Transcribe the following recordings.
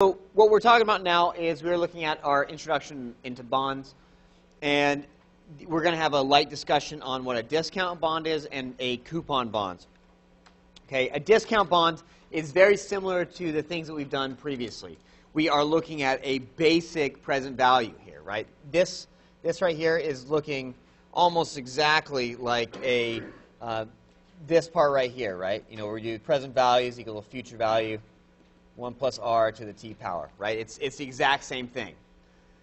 So what we're talking about now is we're looking at our introduction into bonds, and we're going to have a light discussion on what a discount bond is and a coupon bond. Okay, a discount bond is very similar to the things that we've done previously. We are looking at a basic present value here, right? This, this right here is looking almost exactly like a uh, this part right here, right? You know, where you do present values equal to future value, 1 plus r to the t power, right? It's, it's the exact same thing.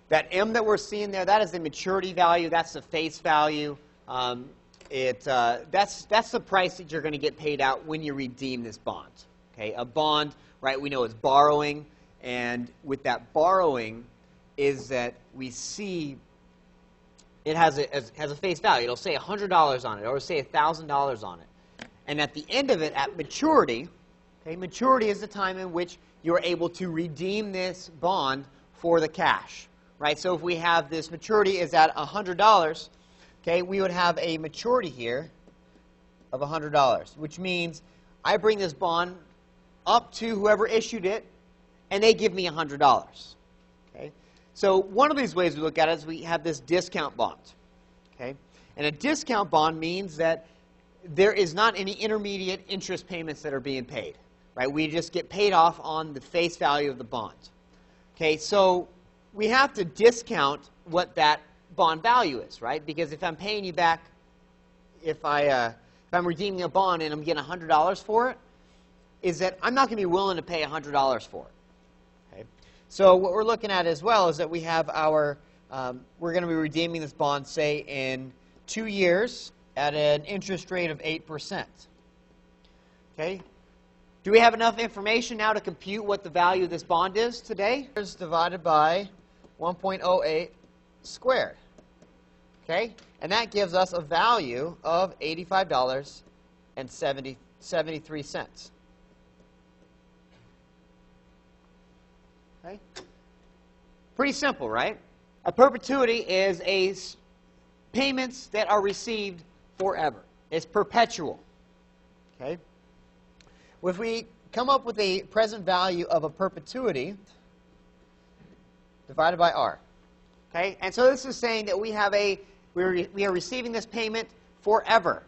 That m that we're seeing there, that is the maturity value. That's the face value. Um, it, uh, that's, that's the price that you're going to get paid out when you redeem this bond. Okay, a bond, right, we know it's borrowing. And with that borrowing is that we see it has a, has a face value. It'll say $100 on it or say $1,000 on it. And at the end of it, at maturity, okay, maturity is the time in which you're able to redeem this bond for the cash. Right? So if we have this maturity is at $100, okay, we would have a maturity here of $100, which means I bring this bond up to whoever issued it, and they give me $100. Okay? So one of these ways we look at it is we have this discount bond. Okay? And a discount bond means that there is not any intermediate interest payments that are being paid. Right? We just get paid off on the face value of the bond. Okay, so we have to discount what that bond value is, right? Because if I'm paying you back, if, I, uh, if I'm redeeming a bond and I'm getting $100 for it, is that I'm not going to be willing to pay $100 for it. Okay? So what we're looking at as well is that we have our, um, we're going to be redeeming this bond, say, in two years at an interest rate of 8%. Okay? Do we have enough information now to compute what the value of this bond is today? It's divided by 1.08 squared. Okay? And that gives us a value of $85.73. Okay? Pretty simple, right? A perpetuity is a payments that are received forever. It's perpetual. Okay? If we come up with a present value of a perpetuity divided by r. Okay? And so this is saying that we have a we're, we are receiving this payment forever,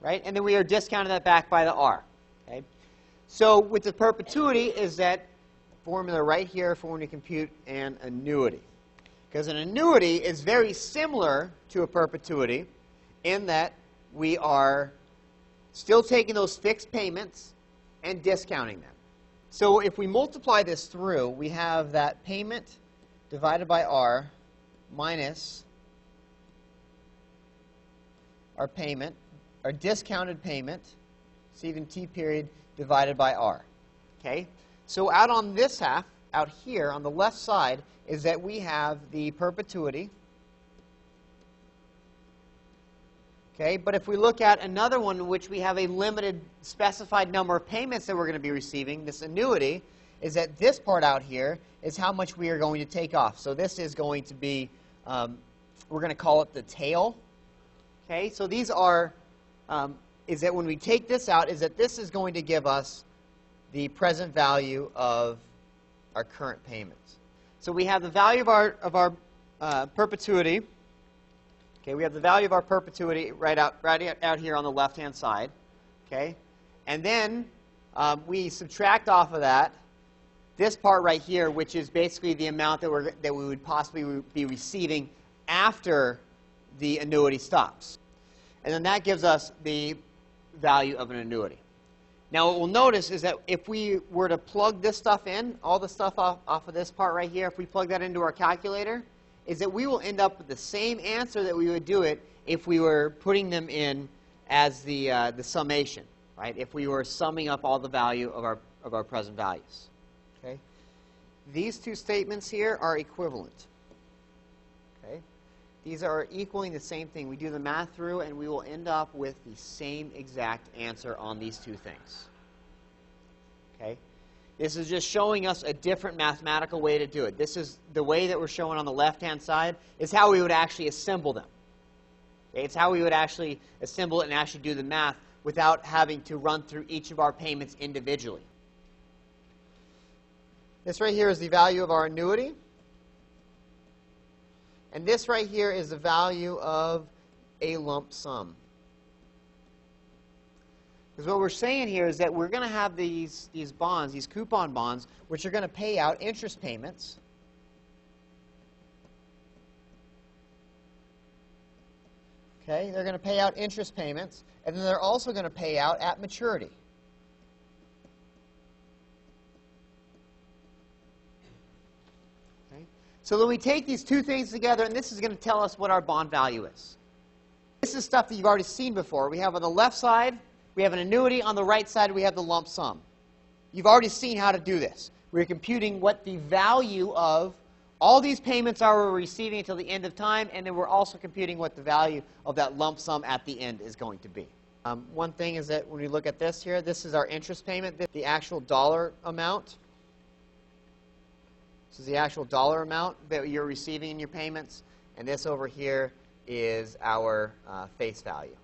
right? And then we are discounting that back by the r. Okay? So with the perpetuity is that formula right here for when you compute an annuity. Because an annuity is very similar to a perpetuity in that we are still taking those fixed payments and discounting them. So if we multiply this through, we have that payment divided by r minus our payment, our discounted payment, receiving t period divided by r. Okay? So out on this half, out here on the left side, is that we have the perpetuity. Okay, but if we look at another one in which we have a limited specified number of payments that we're going to be receiving, this annuity, is that this part out here is how much we are going to take off. So this is going to be, um, we're going to call it the tail. Okay, so these are, um, is that when we take this out, is that this is going to give us the present value of our current payments. So we have the value of our, of our uh, perpetuity. Okay, we have the value of our perpetuity right out, right out here on the left-hand side. Okay, and then um, we subtract off of that this part right here, which is basically the amount that, we're, that we would possibly be receiving after the annuity stops. And then that gives us the value of an annuity. Now, what we'll notice is that if we were to plug this stuff in, all the stuff off, off of this part right here, if we plug that into our calculator, is that we will end up with the same answer that we would do it if we were putting them in as the, uh, the summation, right? If we were summing up all the value of our, of our present values. Okay? These two statements here are equivalent. Okay? These are equaling the same thing. We do the math through, and we will end up with the same exact answer on these two things. Okay? This is just showing us a different mathematical way to do it. This is the way that we're showing on the left-hand side is how we would actually assemble them. Okay? It's how we would actually assemble it and actually do the math without having to run through each of our payments individually. This right here is the value of our annuity. And this right here is the value of a lump sum. Because what we're saying here is that we're going to have these, these bonds, these coupon bonds, which are going to pay out interest payments. Okay, they're going to pay out interest payments, and then they're also going to pay out at maturity. Okay? So then we take these two things together, and this is going to tell us what our bond value is. This is stuff that you've already seen before. We have on the left side, we have an annuity. On the right side, we have the lump sum. You've already seen how to do this. We're computing what the value of all these payments are we're receiving until the end of time, and then we're also computing what the value of that lump sum at the end is going to be. Um, one thing is that when we look at this here, this is our interest payment, the actual dollar amount. This is the actual dollar amount that you're receiving in your payments, and this over here is our uh, face value.